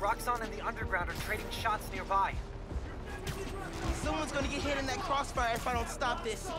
Roxxon and the Underground are trading shots nearby. Someone's gonna get hit in that crossfire if I don't stop this.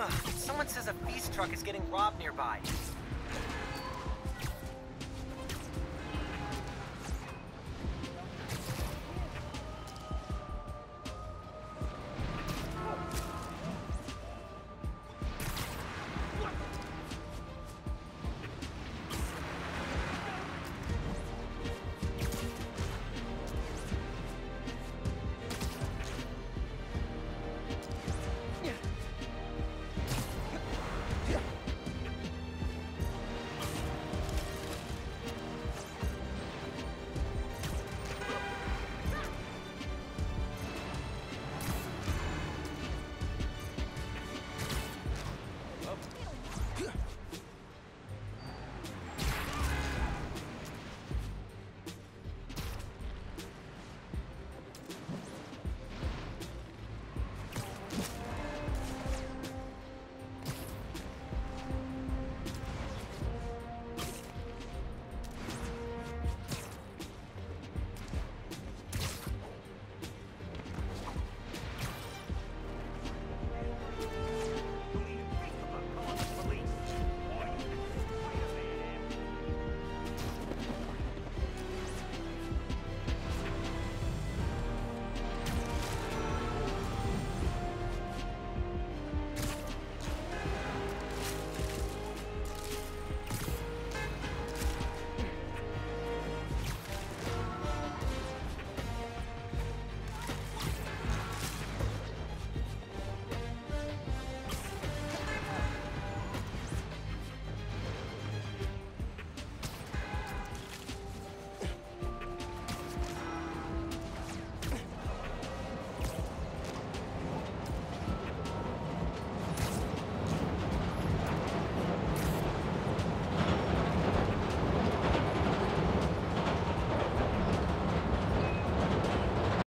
Ugh, someone says a feast truck is getting robbed nearby.